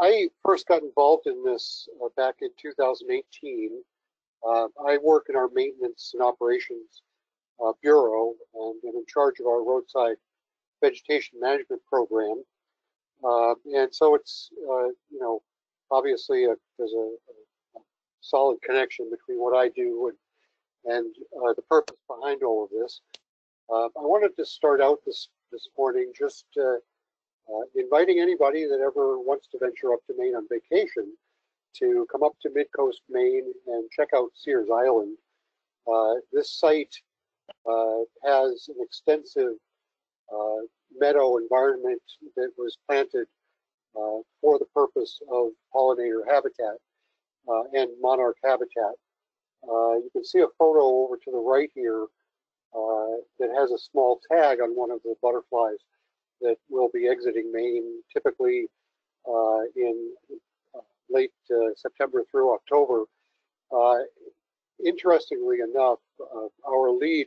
I first got involved in this uh, back in 2018. Uh, I work in our maintenance and operations uh, bureau and I'm in charge of our roadside vegetation management program. Uh, and so it's, uh, you know, obviously a, there's a, a, solid connection between what I do and, and uh, the purpose behind all of this. I wanted to start out this, this morning just uh, inviting anybody that ever wants to venture up to Maine on vacation to come up to Midcoast, Maine and check out Sears Island. Uh, this site uh, has an extensive uh, meadow environment that was planted uh, for the purpose of pollinator habitat uh, and monarch habitat. you can see a photo over to the right here that has a small tag on one of the butterflies that will be exiting Maine typically uh, in uh, late uh, September through October. Uh, interestingly enough, uh, our lead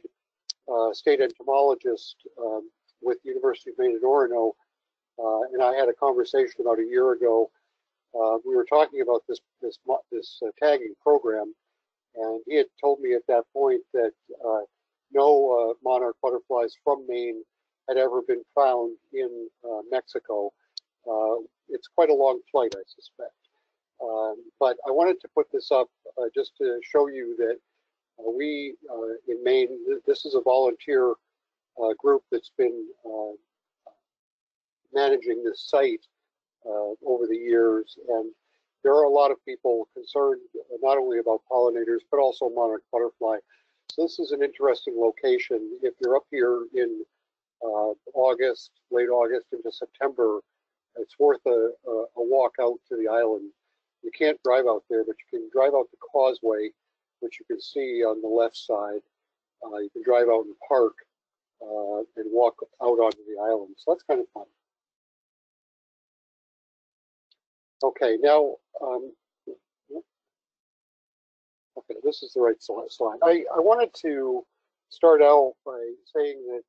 state entomologist um, with the University of Maine at Orono, and I had a conversation about a year ago. we were talking about this this this tagging program, and he had told me at that point that no monarch butterflies from Maine had ever been found in uh, Mexico. Uh, it's quite a long flight, I suspect. Um, but I wanted to put this up uh, just to show you that uh, we uh, in Maine, this is a volunteer uh, group that's been managing this site over the years. And there are a lot of people concerned not only about pollinators, but also monarch butterfly. So this is an interesting location. If you're up here in uh, August, late August into September, it's worth a, a, a, walk out to the island. You can't drive out there, but you can drive out the causeway, which you can see on the left side. Uh, you can drive out and park uh, and walk out onto the island. So that's kind of fun. Okay, now, um, okay, this is the right slide. I, I wanted to start out by saying that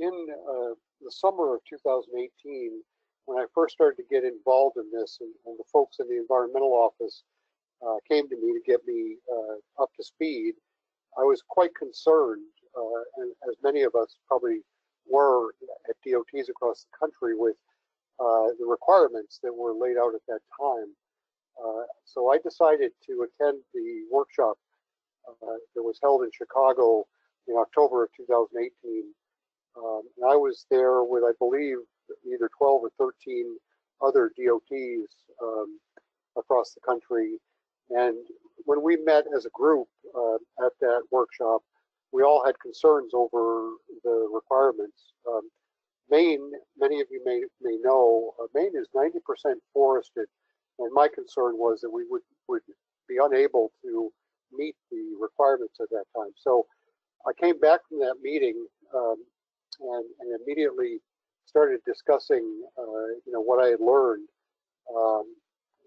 in uh, the summer of 2018, when I first started to get involved in this, and, and the folks in the environmental office uh, came to me to get me uh, up to speed, I was quite concerned, uh, and as many of us probably were at DOTs across the country, with uh, the requirements that were laid out at that time. so I decided to attend the workshop that was held in Chicago in October of 2018. Um, and I was there with, I believe, either 12 or 13 other DOTs um, across the country. And when we met as a group uh, at that workshop, we all had concerns over the requirements. Um, Maine, many of you may, may know, uh, Maine is 90% forested. And my concern was that we would, would be unable to meet the requirements at that time. So I came back from that meeting um, and, and, immediately started discussing, uh, you know, what I had learned. Um,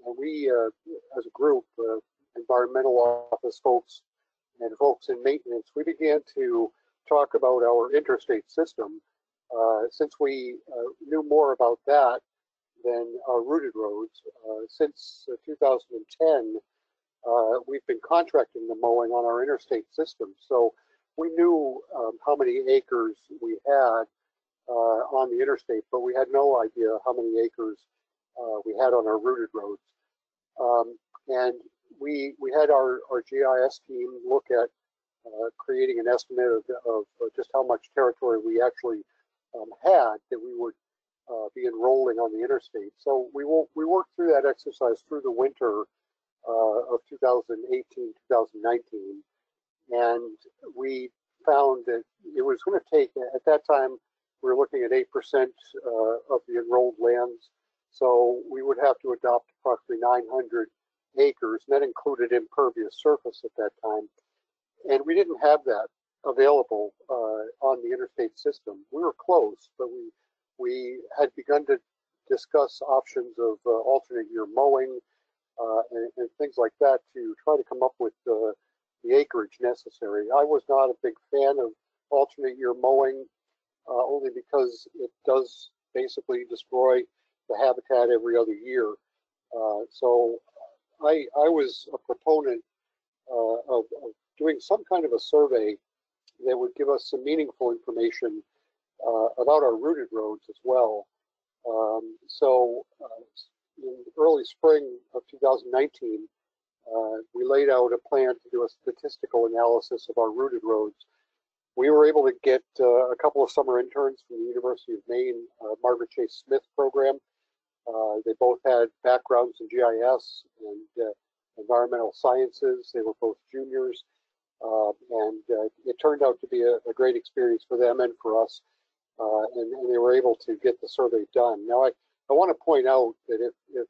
and we, uh, as a group, uh, environmental office folks and folks in maintenance, we began to talk about our interstate system. Uh, since we uh, knew more about that than our routed roads, uh, since 2010, we've been contracting the mowing on our interstate system. So we knew um, how many acres we had uh, on the interstate, but we had no idea how many acres uh, we had on our routed roads. Um, and we we had our, our GIS team look at uh, creating an estimate of, of, just how much territory we actually um, had that we would uh, be enrolling on the interstate. So we will we worked through that exercise through the winter uh, of 2018, 2019 and we found that it was going to take, at that time, we were looking at 8% uh, of the enrolled lands. So we would have to adopt approximately 900 acres, and that included impervious surface at that time. And we didn't have that available uh, on the interstate system. We were close, but we we had begun to discuss options of uh, alternate year mowing uh, and, and, things like that to try to come up with uh, the acreage necessary. I was not a big fan of alternate year mowing, uh, only because it does basically destroy the habitat every other year. Uh, so I, I was a proponent uh, of, of, doing some kind of a survey that would give us some meaningful information uh, about our routed roads as well. Um, so uh, in early spring of 2019, uh, we laid out a plan to do a statistical analysis of our routed roads. We were able to get uh, a couple of summer interns from the University of Maine uh, Margaret Chase Smith program. Uh, they both had backgrounds in GIS and uh, environmental sciences. They were both juniors. Uh, and it turned out to be a, a, great experience for them and for us. And, and, they were able to get the survey done. Now, I, I want to point out that if, if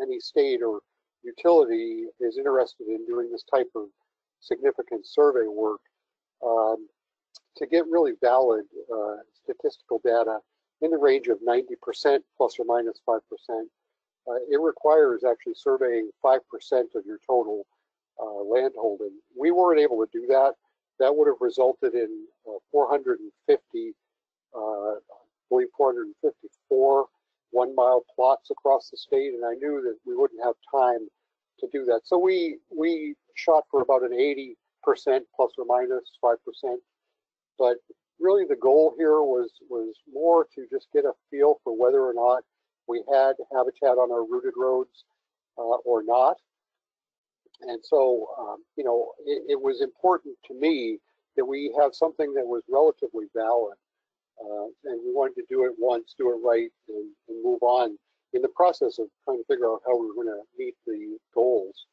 any state or utility is interested in doing this type of significant survey work, um, to get really valid uh, statistical data in the range of 90% plus or minus 5%, uh, it requires actually surveying 5% of your total uh, land holding. We weren't able to do that. That would have resulted in uh, 450, uh, I believe 454 one mile plots across the state, and I knew that we wouldn't have time to do that. So we we shot for about an 80% plus or minus 5%. But really the goal here was was more to just get a feel for whether or not we had habitat on our routed roads uh, or not. And so, um, you know, it, it, was important to me that we have something that was relatively valid. Uh, and we wanted to do it once, do it right, and, and move on in the process of trying to figure out how we were going to meet the goals.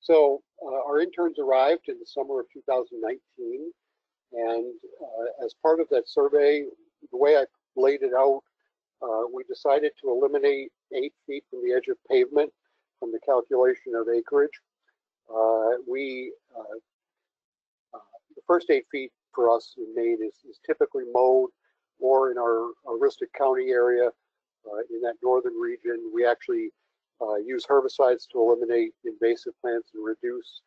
So uh, our interns arrived in the summer of 2019. And uh, as part of that survey, the way I laid it out, uh, we decided to eliminate eight feet from the edge of pavement from the calculation of acreage. Uh, we, uh, the first eight feet for us in Maine is, is typically mowed or in our Aroostook County area, uh, in that northern region, we actually use herbicides to eliminate invasive plants and reduce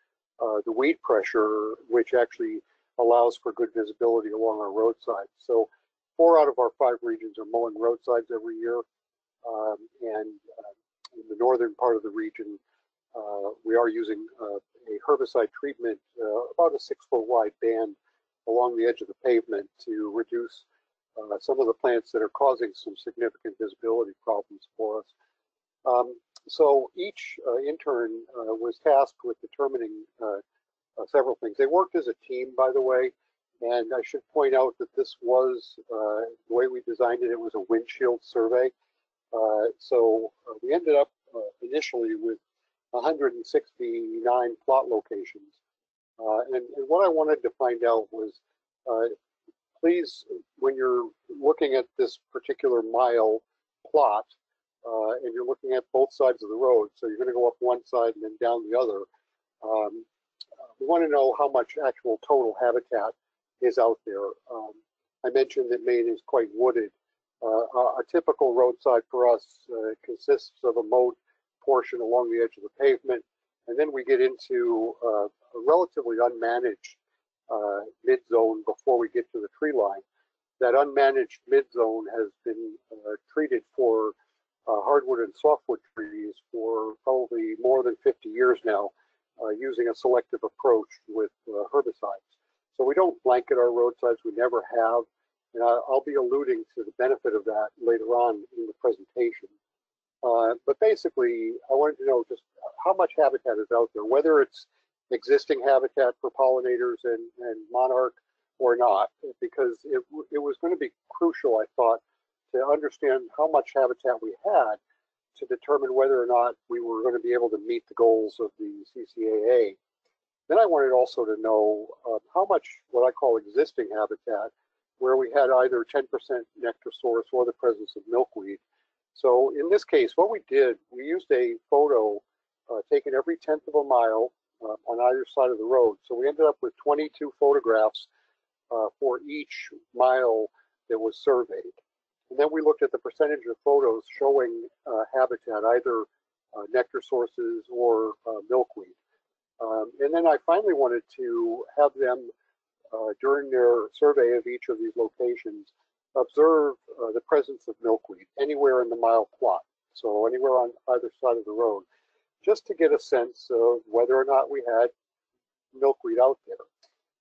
the weed pressure, which actually allows for good visibility along our roadsides. So four out of our five regions are mowing roadsides every year. Um, and uh, in the northern part of the region, uh, we are using uh, a herbicide treatment, uh, about a six foot wide band along the edge of the pavement to reduce uh, some of the plants that are causing some significant visibility problems for us. Um, so each uh, intern was tasked with determining uh, several things. They worked as a team, by the way, and I should point out that this was, uh, the way we designed it, it was a windshield survey. Uh, so uh, we ended up uh, initially with 169 plot locations. Uh, and, and, what I wanted to find out was, please, when you're looking at this particular mile plot, and you're looking at both sides of the road, so you're going to go up one side and then down the other, um, we want to know how much actual total habitat is out there. Um, I mentioned that Maine is quite wooded. Uh, a, typical roadside for us uh, consists of a moat portion along the edge of the pavement, and then we get into uh, a relatively unmanaged uh, mid zone before we get to the tree line. That unmanaged mid zone has been uh, treated for uh, hardwood and softwood trees for probably more than 50 years now uh, using a selective approach with uh, herbicides. So we don't blanket our roadsides, we never have. And I'll be alluding to the benefit of that later on in the presentation. Uh, but basically, I wanted to know just how much habitat is out there, whether it's existing habitat for pollinators and, and monarch or not, because it, it was going to be crucial, I thought, to understand how much habitat we had to determine whether or not we were going to be able to meet the goals of the CCAA. Then I wanted also to know uh, how much what I call existing habitat, where we had either 10% nectar source or the presence of milkweed. So in this case, what we did, we used a photo uh, taken every tenth of a mile uh, on either side of the road. So we ended up with 22 photographs uh, for each mile that was surveyed. And then we looked at the percentage of photos showing uh, habitat, either uh, nectar sources or uh, milkweed. Um, and then I finally wanted to have them, uh, during their survey of each of these locations, observe the presence of milkweed anywhere in the mile plot. So anywhere on either side of the road, just to get a sense of whether or not we had milkweed out there.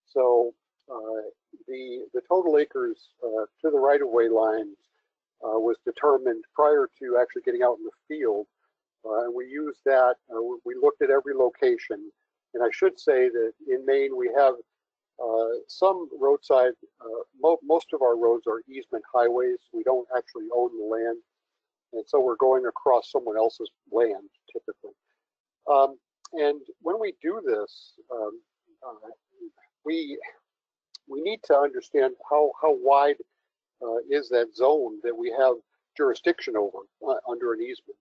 So uh, the the total acres uh, to the right-of-way lines uh, was determined prior to actually getting out in the field, uh, and we used that. Uh, we looked at every location, and I should say that in Maine we have uh, some roadside. Mo most of our roads are easement highways. We don't actually own the land, and so we're going across someone else's land typically. Um, and when we do this, um, we we need to understand how, how wide uh, is that zone that we have jurisdiction over uh, under an easement.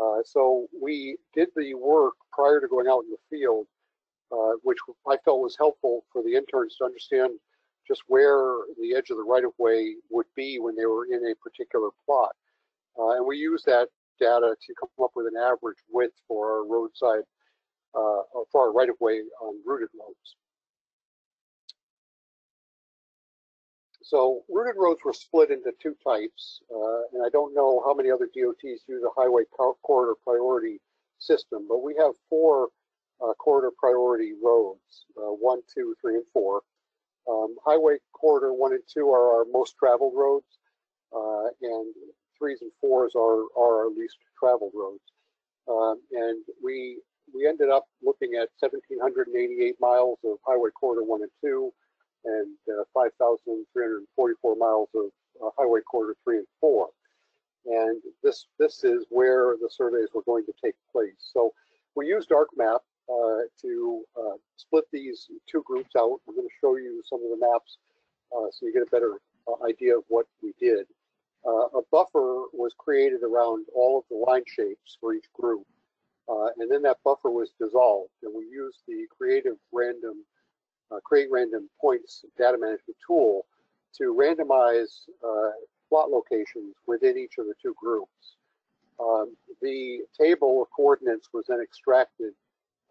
Uh, so we did the work prior to going out in the field, uh, which I felt was helpful for the interns to understand just where the edge of the right of way would be when they were in a particular plot. Uh, and we use that data to come up with an average width for our roadside, uh, for our right of way on routed roads. So routed roads were split into two types, uh, and I don't know how many other DOTs use a highway corridor priority system, but we have four uh, corridor priority roads, uh, one, two, three, and four. Um, highway corridor one and two are our most traveled roads, uh, and threes and fours are, are our least traveled roads. Um, and we we ended up looking at 1,788 miles of highway corridor one and two, and uh, 5,344 miles of uh, Highway Corridor 3 and 4. And this, this is where the surveys were going to take place. So we used ArcMap uh, to uh, split these two groups out. I'm going to show you some of the maps uh, so you get a better uh, idea of what we did. A buffer was created around all of the line shapes for each group. and then that buffer was dissolved, and we used the creative random uh, create random points data management tool to randomize uh, plot locations within each of the two groups. Um, the table of coordinates was then extracted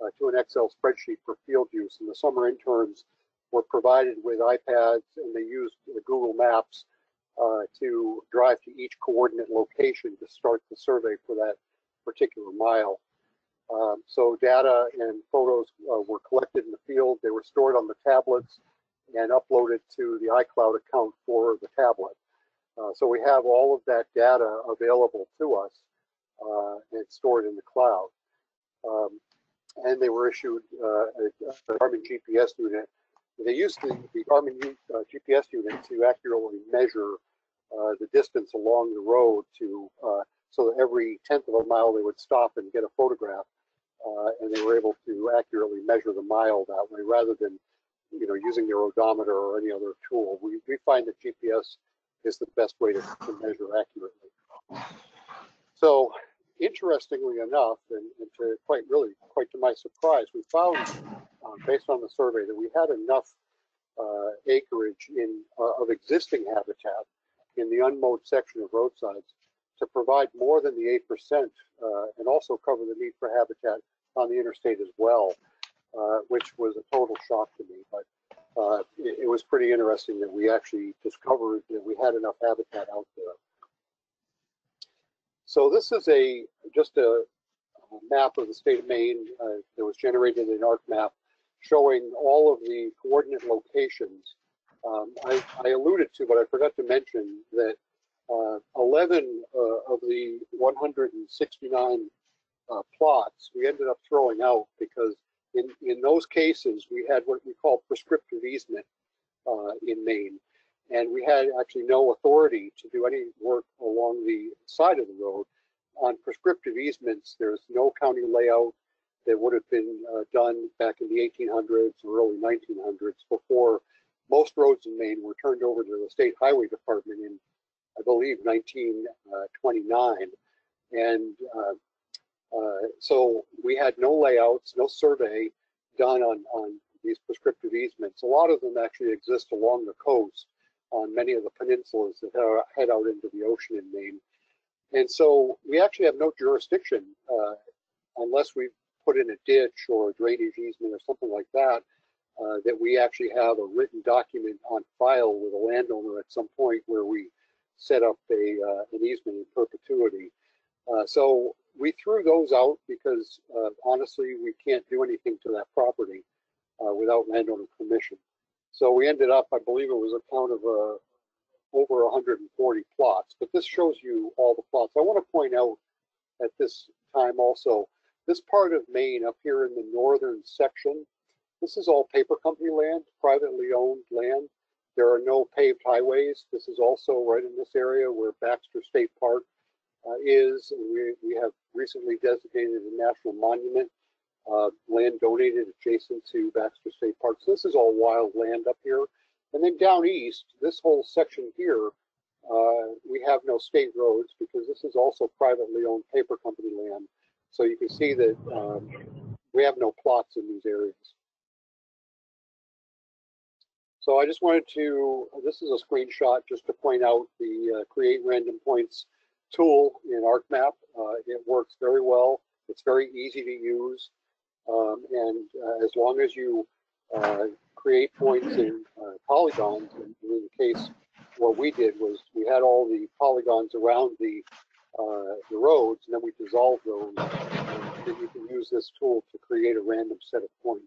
uh, to an Excel spreadsheet for field use, and the summer interns were provided with iPads and they used Google Maps uh, to drive to each coordinate location to start the survey for that particular mile. Um, so data and photos uh, were collected in the field. They were stored on the tablets and uploaded to the iCloud account for the tablet. Uh, so we have all of that data available to us uh, and stored in the cloud. Um, and they were issued uh, a, Garmin GPS unit. They used the, the Garmin uh, GPS unit to accurately measure uh, the distance along the road to so that every tenth of a mile they would stop and get a photograph uh, and they were able to accurately measure the mile that way rather than you know using their odometer or any other tool. We, we find that GPS is the best way to, to measure accurately. So interestingly enough, and, and, to quite really quite to my surprise, we found uh, based on the survey that we had enough uh, acreage in uh, of existing habitat in the unmowed section of roadsides to provide more than the 8% uh, and also cover the need for habitat on the interstate as well, uh, which was a total shock to me. But uh, it, it, was pretty interesting that we actually discovered that we had enough habitat out there. So this is a just a, map of the state of Maine uh, that was generated in ArcMap showing all of the coordinate locations. Um, I, I alluded to, but I forgot to mention that uh, 11 uh, of the 169 uh, plots we ended up throwing out because in, in those cases we had what we call prescriptive easement uh, in Maine. And we had actually no authority to do any work along the side of the road. On prescriptive easements, there's no county layout that would have been uh, done back in the 1800s or early 1900s before most roads in Maine were turned over to the state highway department in I believe, 1929. And uh, uh, so we had no layouts, no survey done on, on these prescriptive easements. A lot of them actually exist along the coast on many of the peninsulas that head out into the ocean in Maine. And so we actually have no jurisdiction uh, unless we put in a ditch or a drainage easement or something like that uh, that we actually have a written document on file with a landowner at some point where we set up a uh, an easement in perpetuity. Uh, so we threw those out because uh, honestly, we can't do anything to that property uh, without landowner permission. So we ended up, I believe it was a count of uh, over 140 plots, but this shows you all the plots. I want to point out at this time also, this part of Maine up here in the northern section, this is all paper company land, privately owned land. There are no paved highways. This is also right in this area where Baxter State Park uh, is. And we, we have recently designated a national monument, uh, land donated adjacent to Baxter State Park. So this is all wild land up here. And then down east, this whole section here, uh, we have no state roads because this is also privately owned paper company land. So you can see that um, we have no plots in these areas. So I just wanted to, this is a screenshot just to point out the uh, create random points tool in ArcMap. Uh, it works very well. It's very easy to use. Um, and uh, as long as you uh, create points in uh, polygons, and in the case, what we did was we had all the polygons around the, uh, the roads, and then we dissolved those. And then you can use this tool to create a random set of points.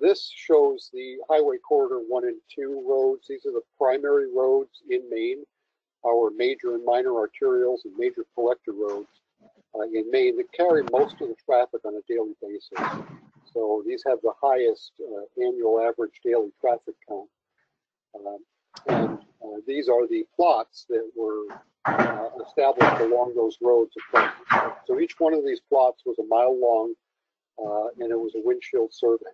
This shows the Highway Corridor 1 and 2 roads. These are the primary roads in Maine, our major and minor arterials and major collector roads uh, in Maine that carry most of the traffic on a daily basis. So these have the highest uh, annual average daily traffic count. Uh, and uh, these are the plots that were uh, established along those roads. So each one of these plots was a mile long uh, and it was a windshield survey.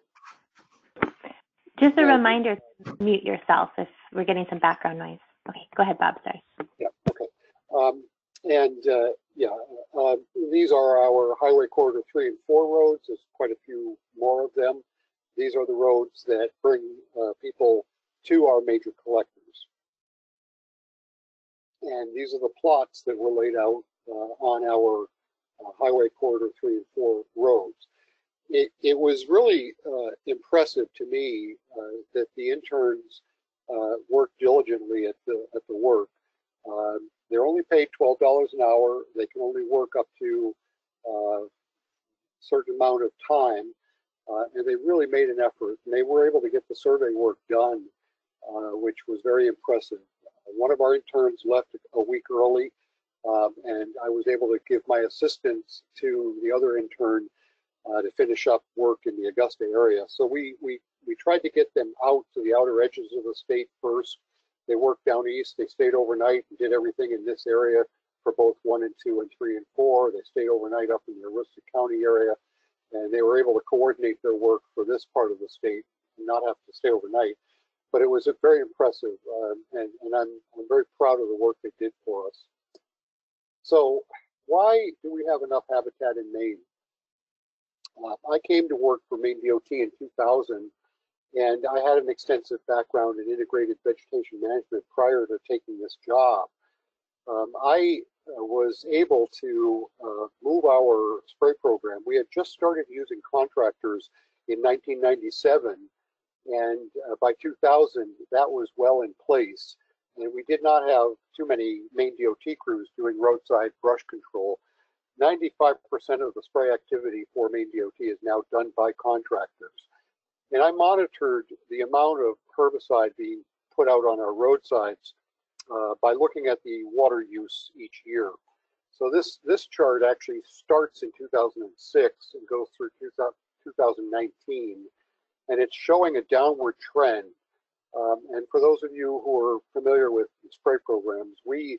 Just a reminder to mute yourself if we're getting some background noise. Okay, go ahead, Bob. Sorry. Yeah, okay. Um, and uh, yeah, uh, these are our Highway Corridor 3 and 4 roads. There's quite a few more of them. These are the roads that bring uh, people to our major collectors. And these are the plots that were laid out uh, on our uh, Highway Corridor 3 and 4 roads it, it was really uh, impressive to me that the interns worked diligently at the at the work. Um, they're only paid twelve dollars an hour. They can only work up to a uh, certain amount of time, uh, and they really made an effort. And they were able to get the survey work done, uh, which was very impressive. one of our interns left a week early, um, and I was able to give my assistance to the other intern uh, to finish up work in the Augusta area. So we, we, we tried to get them out to the outer edges of the state first. They worked down east. They stayed overnight and did everything in this area for both one and two and three and four. They stayed overnight up in the Aroostook County area, and they were able to coordinate their work for this part of the state and not have to stay overnight. But it was very impressive, um, and, and I'm, I'm very proud of the work they did for us. So why do we have enough habitat in Maine? Uh, I came to work for Maine DOT in 2000, and I had an extensive background in integrated vegetation management prior to taking this job. Um, I uh, was able to uh, move our spray program. We had just started using contractors in 1997, and uh, by 2000, that was well in place. And we did not have too many Maine DOT crews doing roadside brush control 95% of the spray activity for Maine DOT is now done by contractors. And I monitored the amount of herbicide being put out on our roadsides uh, by looking at the water use each year. So this, this chart actually starts in 2006 and goes through 2019, and it's showing a downward trend. Um, and for those of you who are familiar with spray programs, we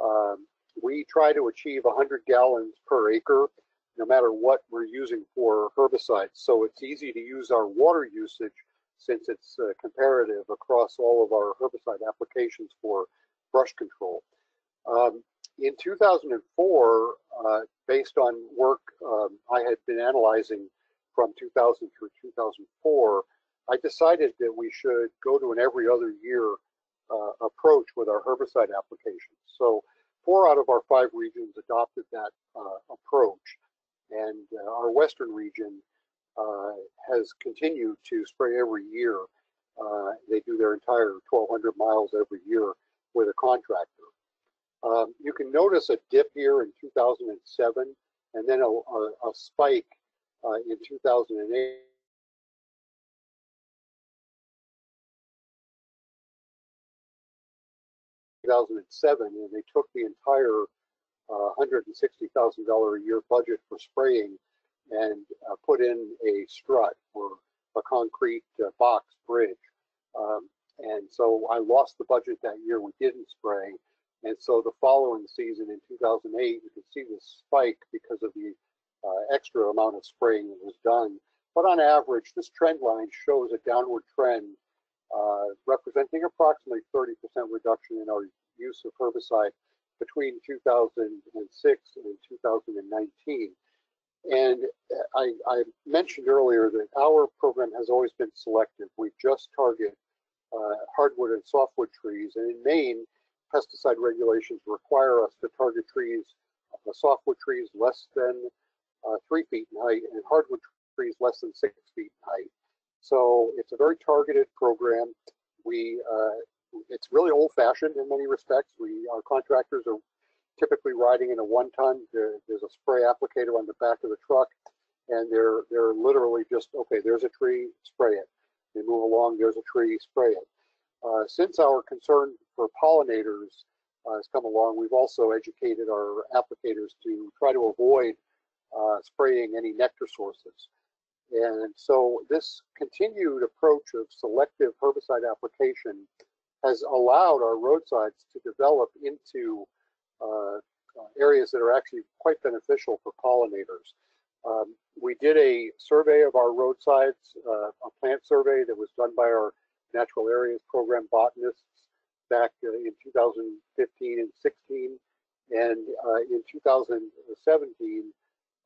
um, we try to achieve 100 gallons per acre, no matter what we're using for herbicides. So it's easy to use our water usage since it's uh, comparative across all of our herbicide applications for brush control. Um, in 2004, uh, based on work um, I had been analyzing from 2000 through 2004, I decided that we should go to an every other year uh, approach with our herbicide applications. So four out of our five regions adopted that uh, approach. And uh, our western region uh, has continued to spray every year. Uh, they do their entire 1,200 miles every year with a contractor. Um, you can notice a dip here in 2007 and then a, a, a spike uh, in 2008. 2007, and they took the entire $160,000 a year budget for spraying and uh, put in a strut or a concrete uh, box bridge. Um, and so I lost the budget that year. We didn't spray. And so the following season in 2008, you can see this spike because of the uh, extra amount of spraying that was done. But on average, this trend line shows a downward trend uh, representing approximately 30% reduction in our use of herbicide between 2006 and 2019. And I, I, mentioned earlier that our program has always been selective. We just target uh, hardwood and softwood trees. And in Maine, pesticide regulations require us to target trees, uh, softwood trees less than uh, three feet in height and hardwood trees less than six feet in height. So it's a very targeted program. We, uh, it's really old-fashioned in many respects. We, our contractors are typically riding in a one-ton. There, there's a spray applicator on the back of the truck, and they're they're literally just okay. There's a tree, spray it. They move along. There's a tree, spray it. Uh, since our concern for pollinators uh, has come along, we've also educated our applicators to try to avoid uh, spraying any nectar sources. And so this continued approach of selective herbicide application has allowed our roadsides to develop into uh, areas that are actually quite beneficial for pollinators. Um, we did a survey of our roadsides, uh, a plant survey that was done by our Natural Areas Program botanists back uh, in 2015 and 16. And uh, in 2017,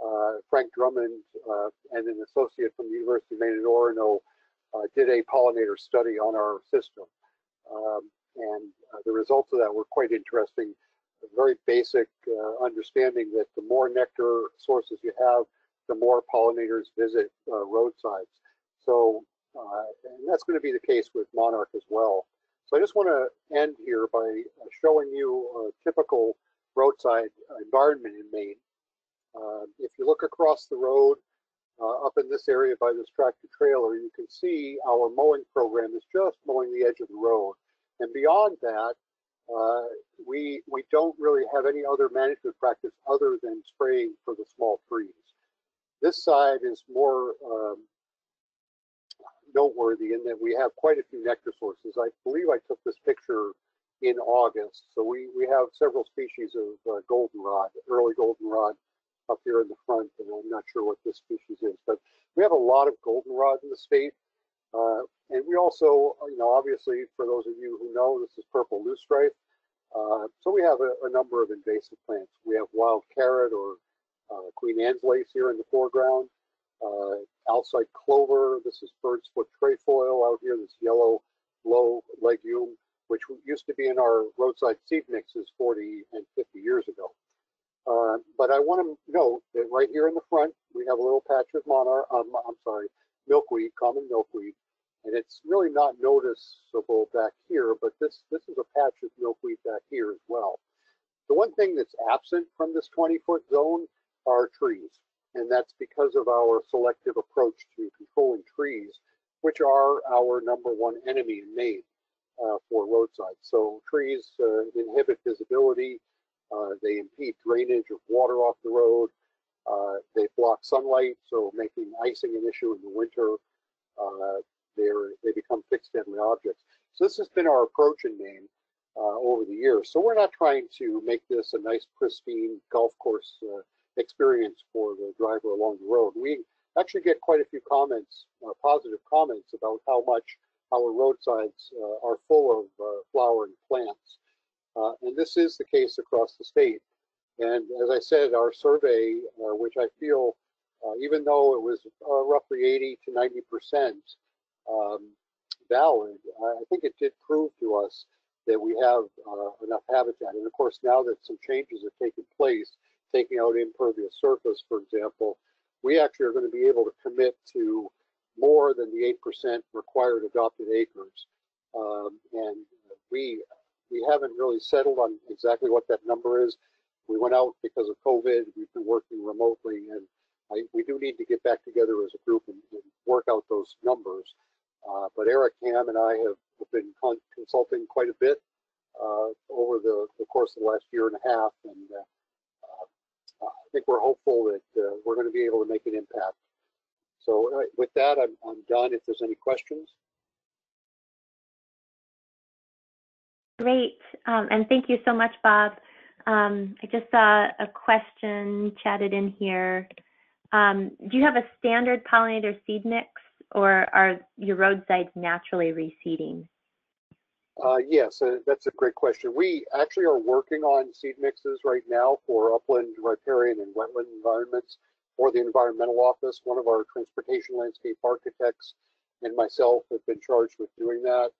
uh, Frank Drummond uh, and an associate from the University of Maine at Orono uh, did a pollinator study on our system. Um, and uh, the results of that were quite interesting. A very basic uh, understanding that the more nectar sources you have, the more pollinators visit uh, roadsides. So, and that's going to be the case with monarch as well. So I just want to end here by showing you a typical roadside environment in Maine. Uh, if you look across the road uh, up in this area by this tractor trailer, you can see our mowing program is just mowing the edge of the road. And beyond that, uh, we, we don't really have any other management practice other than spraying for the small trees. This side is more um, noteworthy in that we have quite a few nectar sources. I believe I took this picture in August. So we, we have several species of uh, goldenrod, early goldenrod up here in the front, and I'm not sure what this species is, but we have a lot of goldenrod in the state. Uh, and we also, you know, obviously, for those of you who know, this is purple loosestrife. Uh, so we have a, a, number of invasive plants. We have wild carrot or uh, Queen Anne's lace here in the foreground. Uh, Alsike clover, this is bird's foot trefoil out here, this yellow low legume, which used to be in our roadside seed mixes 40 and 50 years ago. Uh, but I want to note that right here in the front, we have a little patch of monarch, um, I'm sorry, milkweed, common milkweed. And it's really not noticeable back here, but this, this is a patch of milkweed back here as well. The one thing that's absent from this 20 foot zone are trees. And that's because of our selective approach to controlling trees, which are our number one enemy in Maine uh, for roadside. So trees uh, inhibit visibility, uh, they impede drainage of water off the road. Uh, they block sunlight, so making icing an issue in the winter. Uh, they become fixed deadly objects. So this has been our approach in Maine uh, over the years. So we're not trying to make this a nice, pristine golf course uh, experience for the driver along the road. We actually get quite a few comments, positive comments about how much our roadsides are full of flowering plants. Uh, and this is the case across the state. And as I said, our survey, uh, which I feel, uh, even though it was uh, roughly 80 to 90 percent um, valid, I think it did prove to us that we have uh, enough habitat. And of course, now that some changes have taken place, taking out impervious surface, for example, we actually are going to be able to commit to more than the 8% required adopted acres. Um, and we we haven't really settled on exactly what that number is. We went out because of COVID. We've been working remotely, and I, we do need to get back together as a group and, and work out those numbers. Uh, but Eric Ham and I have, been con consulting quite a bit uh, over the, the, course of the last year and a half, and uh, I think we're hopeful that uh, we're going to be able to make an impact. So uh, with that, I'm, I'm done. If there's any questions. Great, um, and thank you so much, Bob. Um, I just saw a question chatted in here. Um, do you have a standard pollinator seed mix or are your roadsides naturally reseeding? Uh, yes, uh, that's a great question. We actually are working on seed mixes right now for upland, riparian, and wetland environments for the environmental office. One of our transportation landscape architects and myself have been charged with doing that.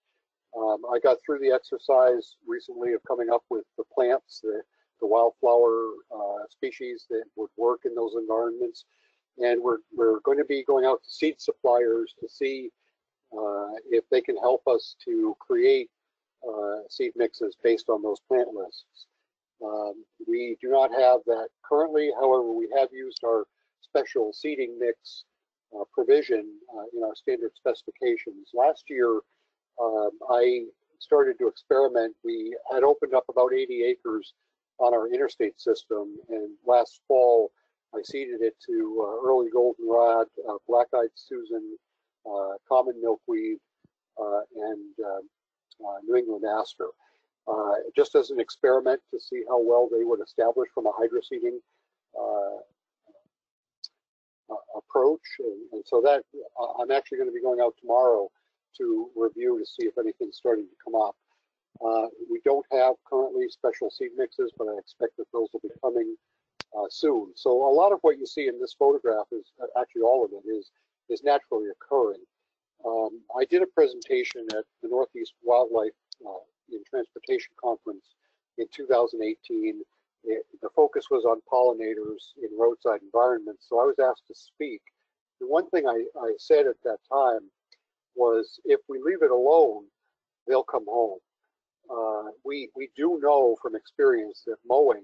Um, I got through the exercise recently of coming up with the plants, the, the wildflower uh, species that would work in those environments. And we're, we're going to be going out to seed suppliers to see uh, if they can help us to create uh, seed mixes based on those plant lists. Um, we do not have that currently. However, we have used our special seeding mix uh, provision uh, in our standard specifications. Last year, um, I started to experiment. We had opened up about 80 acres on our interstate system, and last fall I seeded it to uh, early goldenrod, uh, black-eyed Susan, uh, common milkweed, uh, and um, uh, New England aster, uh, just as an experiment to see how well they would establish from a hydroseeding approach. And, and, so that I'm actually going to be going out tomorrow to review to see if anything's starting to come up. Uh, we don't have currently special seed mixes, but I expect that those will be coming uh, soon. So a lot of what you see in this photograph is uh, actually all of it is is naturally occurring. Um, I did a presentation at the Northeast Wildlife uh, in Transportation Conference in 2018. It, the focus was on pollinators in roadside environments, so I was asked to speak. The one thing I, I said at that time was if we leave it alone, they'll come home. Uh, we, we do know from experience that mowing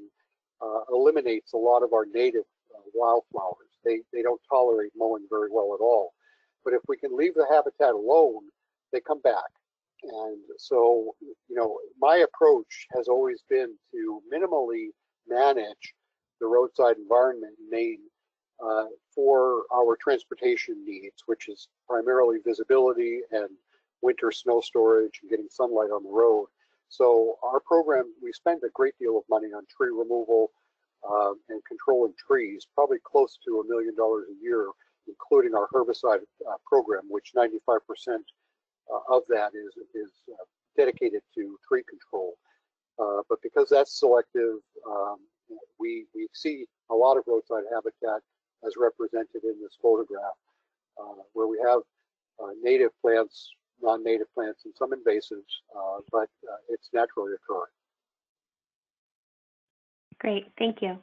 uh, eliminates a lot of our native uh, wildflowers. They, they don't tolerate mowing very well at all. But if we can leave the habitat alone, they come back. And so, you know, my approach has always been to minimally manage the roadside environment in Maine uh, for our transportation needs, which is primarily visibility and winter snow storage and getting sunlight on the road. So our program, we spend a great deal of money on tree removal uh, and controlling trees, probably close to a million dollars a year, including our herbicide uh, program, which 95% uh, of that is, is uh, dedicated to tree control. Uh, but because that's selective, um, we, we see a lot of roadside habitat as represented in this photograph, uh, where we have uh, native plants, non-native plants, and some invasives, uh, but uh, it's naturally occurring. Great, thank you.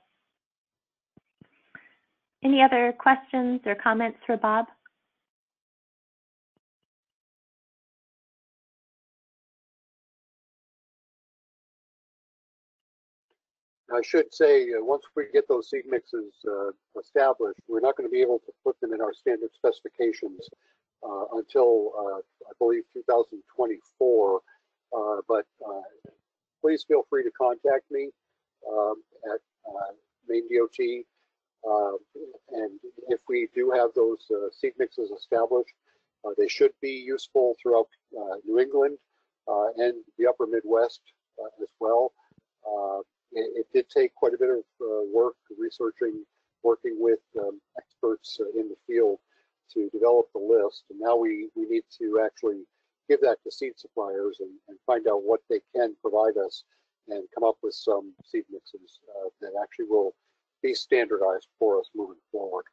Any other questions or comments for Bob? I should say, uh, once we get those seed mixes uh, established, we're not going to be able to put them in our standard specifications uh, until, uh, I believe, 2024. Uh, but uh, please feel free to contact me um, at Maine DOT. and if we do have those seed mixes established, they should be useful throughout New England and the upper Midwest as well it, it, did take quite a bit of uh, work researching, working with um, experts uh, in the field to develop the list. And now we, we need to actually give that to seed suppliers and, and find out what they can provide us and come up with some seed mixes uh, that actually will be standardized for us moving forward.